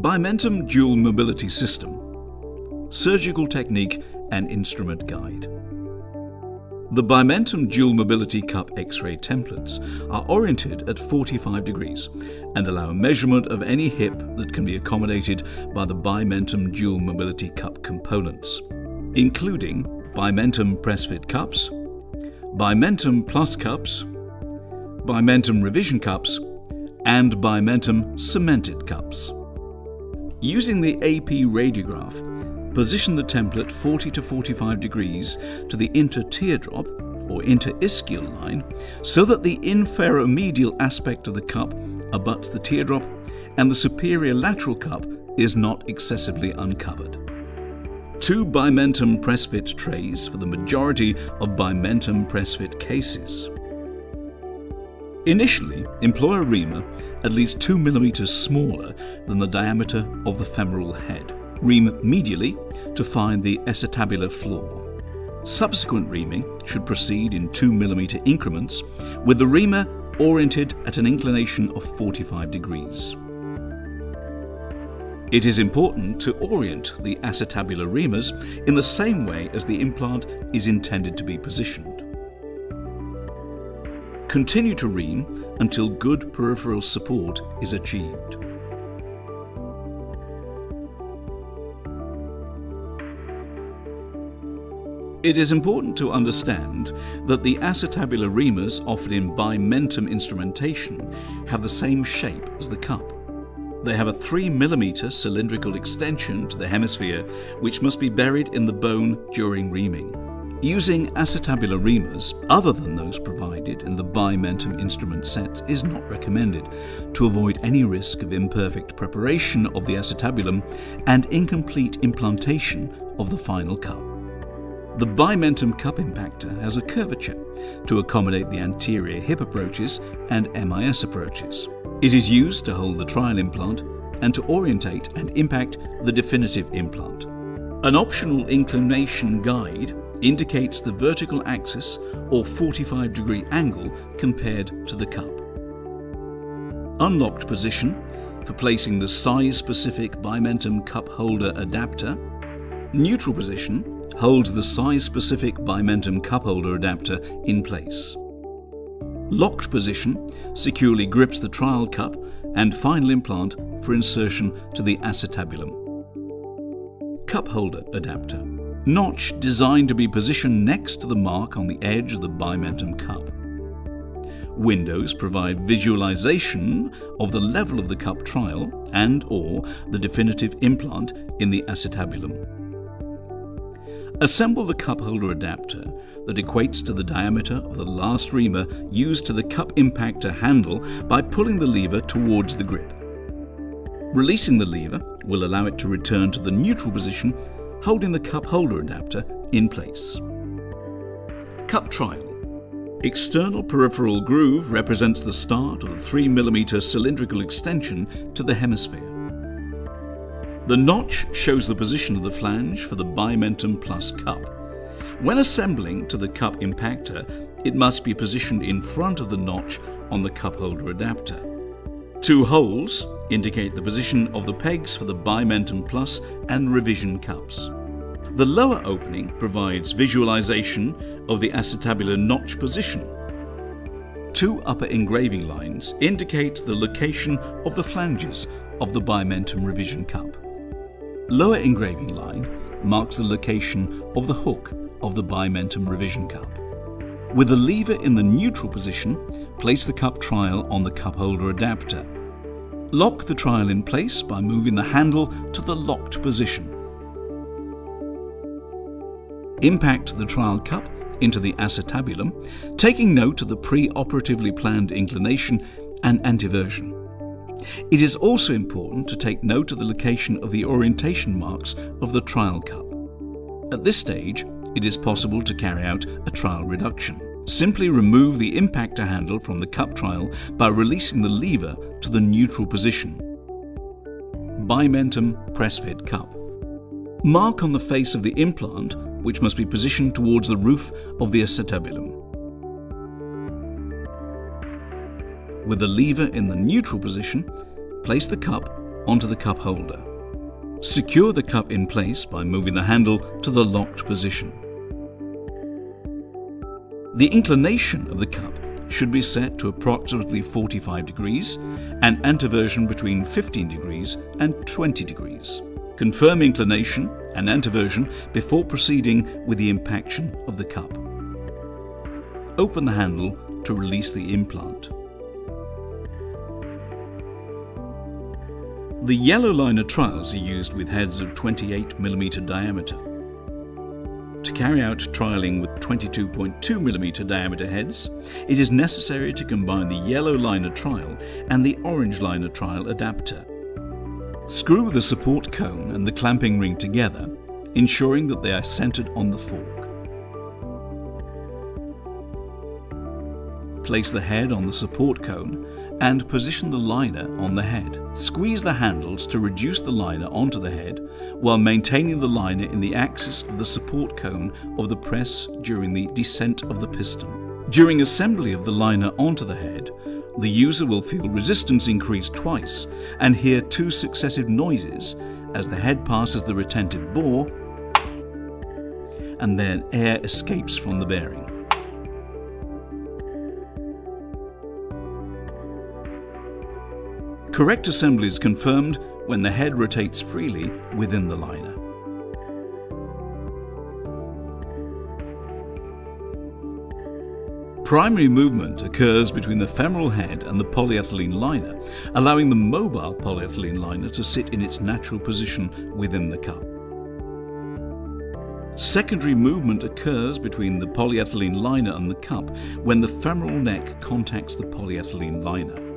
Bimentum Dual Mobility System Surgical Technique and Instrument Guide the Bimentum Dual Mobility Cup X-ray templates are oriented at 45 degrees and allow measurement of any hip that can be accommodated by the Bimentum Dual Mobility Cup components, including Bimentum Press Fit cups, Bimentum Plus cups, Bimentum Revision cups, and Bimentum Cemented cups. Using the AP radiograph, Position the template 40 to 45 degrees to the interteardrop or interischial line so that the inferomedial aspect of the cup abuts the teardrop and the superior lateral cup is not excessively uncovered. Two Bimentum press-fit trays for the majority of Bimentum press-fit cases. Initially, employ a reamer at least 2 mm smaller than the diameter of the femoral head ream medially to find the acetabular floor. Subsequent reaming should proceed in 2mm increments with the reamer oriented at an inclination of 45 degrees. It is important to orient the acetabular reamers in the same way as the implant is intended to be positioned. Continue to ream until good peripheral support is achieved. It is important to understand that the acetabular reamers offered in bimentum instrumentation have the same shape as the cup. They have a 3mm cylindrical extension to the hemisphere which must be buried in the bone during reaming. Using acetabular reamers other than those provided in the bimentum instrument set is not recommended to avoid any risk of imperfect preparation of the acetabulum and incomplete implantation of the final cup. The Bimentum cup impactor has a curvature to accommodate the anterior hip approaches and MIS approaches. It is used to hold the trial implant and to orientate and impact the definitive implant. An optional inclination guide indicates the vertical axis or 45 degree angle compared to the cup. Unlocked position for placing the size-specific Bimentum cup holder adapter. Neutral position holds the size-specific Bimentum cup holder adapter in place. Locked position securely grips the trial cup and final implant for insertion to the acetabulum. Cup holder adapter. Notch designed to be positioned next to the mark on the edge of the Bimentum cup. Windows provide visualization of the level of the cup trial and or the definitive implant in the acetabulum. Assemble the cup holder adapter that equates to the diameter of the last reamer used to the cup impactor handle by pulling the lever towards the grip. Releasing the lever will allow it to return to the neutral position, holding the cup holder adapter in place. Cup trial. External peripheral groove represents the start of the 3mm cylindrical extension to the hemisphere. The notch shows the position of the flange for the Bimentum Plus cup. When assembling to the cup impactor, it must be positioned in front of the notch on the cup holder adapter. Two holes indicate the position of the pegs for the Bimentum Plus and Revision cups. The lower opening provides visualization of the acetabular notch position. Two upper engraving lines indicate the location of the flanges of the Bimentum Revision cup. Lower engraving line marks the location of the hook of the Bimentum revision cup. With the lever in the neutral position, place the cup trial on the cup holder adapter. Lock the trial in place by moving the handle to the locked position. Impact the trial cup into the acetabulum, taking note of the pre-operatively planned inclination and anteversion. It is also important to take note of the location of the orientation marks of the trial cup. At this stage, it is possible to carry out a trial reduction. Simply remove the impactor handle from the cup trial by releasing the lever to the neutral position. Bimentum Press Fit Cup. Mark on the face of the implant, which must be positioned towards the roof of the acetabulum. With the lever in the neutral position, place the cup onto the cup holder. Secure the cup in place by moving the handle to the locked position. The inclination of the cup should be set to approximately 45 degrees and anteversion between 15 degrees and 20 degrees. Confirm inclination and anteversion before proceeding with the impaction of the cup. Open the handle to release the implant. The yellow liner trials are used with heads of 28mm diameter. Carry out trialling with 22.2mm diameter heads, it is necessary to combine the yellow liner trial and the orange liner trial adapter. Screw the support cone and the clamping ring together, ensuring that they are centered on the fork. Place the head on the support cone and position the liner on the head. Squeeze the handles to reduce the liner onto the head while maintaining the liner in the axis of the support cone of the press during the descent of the piston. During assembly of the liner onto the head, the user will feel resistance increase twice and hear two successive noises as the head passes the retentive bore and then air escapes from the bearing. Correct assembly is confirmed when the head rotates freely within the liner. Primary movement occurs between the femoral head and the polyethylene liner, allowing the mobile polyethylene liner to sit in its natural position within the cup. Secondary movement occurs between the polyethylene liner and the cup when the femoral neck contacts the polyethylene liner.